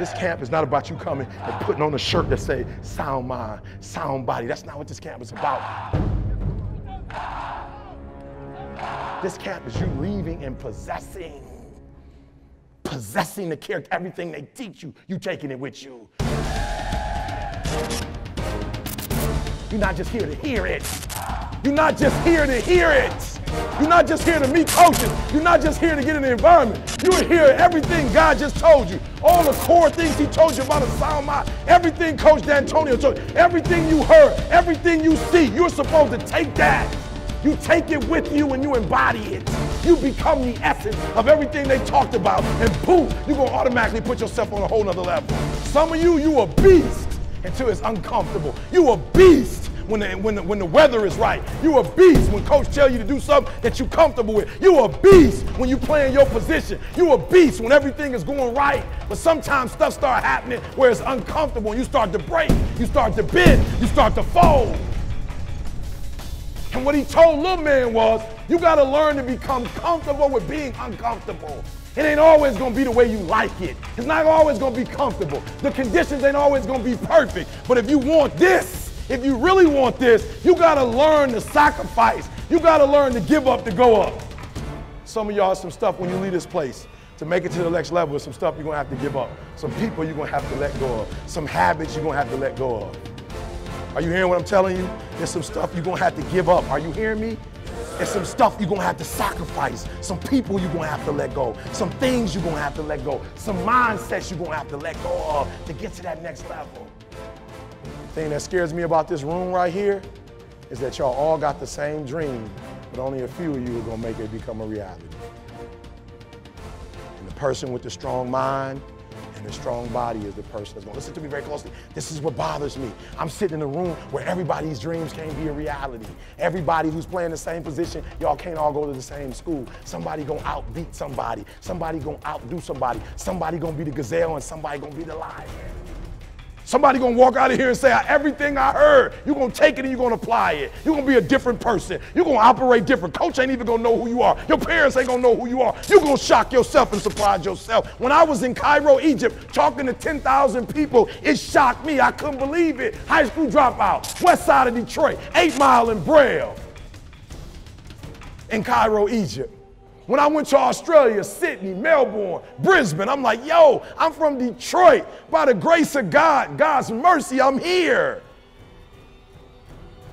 This camp is not about you coming and putting on a shirt that say sound mind, sound body. That's not what this camp is about. This camp is you leaving and possessing. Possessing the character, everything they teach you, you taking it with you. You're not just here to hear it. You're not just here to hear it. You're not just here to meet coaches. You're not just here to get in the environment. You're here everything God just told you. All the core things he told you about a sound mind. Everything Coach Dantonio told you. Everything you heard. Everything you see. You're supposed to take that. You take it with you and you embody it. You become the essence of everything they talked about. And boom, you're going to automatically put yourself on a whole nother level. Some of you, you a beast until it's uncomfortable. You a beast when the, when, the, when the weather is right. You a beast when coach tell you to do something that you comfortable with. You a beast when you play in your position. You a beast when everything is going right. But sometimes stuff start happening where it's uncomfortable and you start to break, you start to bend, you start to fold. And what he told little man was, you got to learn to become comfortable with being uncomfortable. It ain't always gonna be the way you like it. It's not always gonna be comfortable. The conditions ain't always gonna be perfect. But if you want this, if you really want this, you gotta learn to sacrifice. You gotta learn to give up to go up. Some of y'all, some stuff when you leave this place, to make it to the next level, some stuff you're gonna have to give up. Some people you're gonna have to let go of. Some habits you're gonna have to let go of. Are you hearing what I'm telling you? There's some stuff you're gonna have to give up. Are you hearing me? There's some stuff you're gonna have to sacrifice. Some people you're gonna have to let go. Some things you're gonna have to let go. Some mindsets you're gonna have to let go of to get to that next level. Thing that scares me about this room right here is that y'all all got the same dream, but only a few of you are gonna make it become a reality. And the person with the strong mind and the strong body is the person that's to listen to me very closely. This is what bothers me. I'm sitting in a room where everybody's dreams can't be a reality. Everybody who's playing the same position, y'all can't all go to the same school. Somebody gonna outbeat somebody. Somebody gonna outdo somebody. Somebody gonna be the gazelle and somebody gonna be the lion. Somebody gonna walk out of here and say, everything I heard, you're gonna take it and you're gonna apply it. You're gonna be a different person. You're gonna operate different. Coach ain't even gonna know who you are. Your parents ain't gonna know who you are. You're gonna shock yourself and surprise yourself. When I was in Cairo, Egypt, talking to 10,000 people, it shocked me. I couldn't believe it. High school dropout, west side of Detroit, eight mile in Braile, in Cairo, Egypt. When I went to Australia, Sydney, Melbourne, Brisbane, I'm like, yo, I'm from Detroit. By the grace of God, God's mercy, I'm here.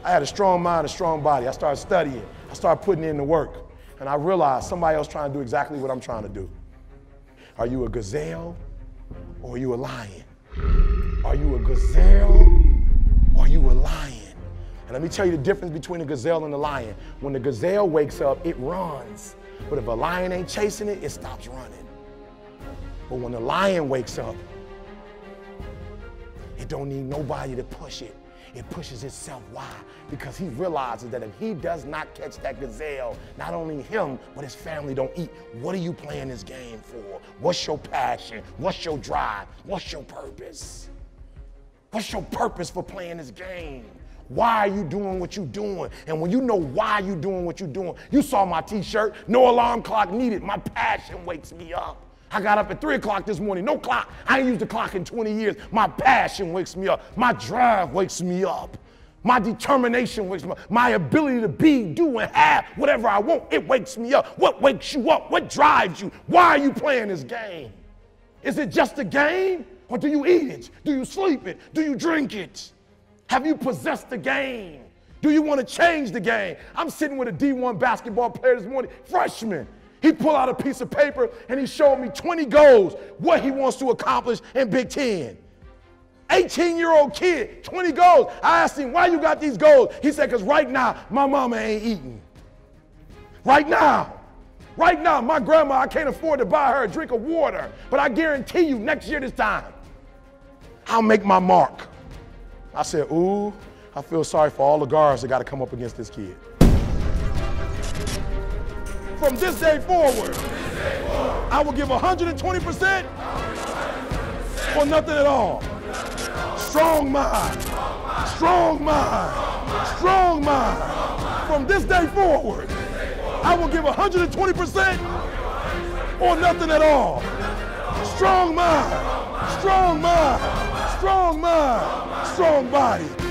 I had a strong mind, a strong body. I started studying. I started putting in the work. And I realized somebody else trying to do exactly what I'm trying to do. Are you a gazelle or are you a lion? Are you a gazelle or are you a lion? And let me tell you the difference between a gazelle and a lion. When the gazelle wakes up, it runs. But if a lion ain't chasing it, it stops running. But when the lion wakes up, it don't need nobody to push it. It pushes itself. Why? Because he realizes that if he does not catch that gazelle, not only him, but his family don't eat. What are you playing this game for? What's your passion? What's your drive? What's your purpose? What's your purpose for playing this game? Why are you doing what you're doing? And when you know why you're doing what you're doing, you saw my t-shirt, no alarm clock needed. My passion wakes me up. I got up at 3 o'clock this morning, no clock. I ain't used the clock in 20 years. My passion wakes me up. My drive wakes me up. My determination wakes me up. My ability to be, do, and have whatever I want, it wakes me up. What wakes you up? What drives you? Why are you playing this game? Is it just a game? Or do you eat it? Do you sleep it? Do you drink it? Have you possessed the game? Do you want to change the game? I'm sitting with a D1 basketball player this morning, freshman. He pulled out a piece of paper and he showed me 20 goals, what he wants to accomplish in Big Ten. 18 year old kid, 20 goals. I asked him, why you got these goals? He said, because right now, my mama ain't eating. Right now. Right now, my grandma, I can't afford to buy her a drink of water. But I guarantee you, next year this time, I'll make my mark. I said, ooh, I feel sorry for all the guards that got to come up against this kid. From this day forward, I will give 120% or nothing at all. Strong mind, strong mind, strong mind. From this day forward, I will give 120% or nothing at all. Strong mind, Strong mind. Strong mind. Strong body.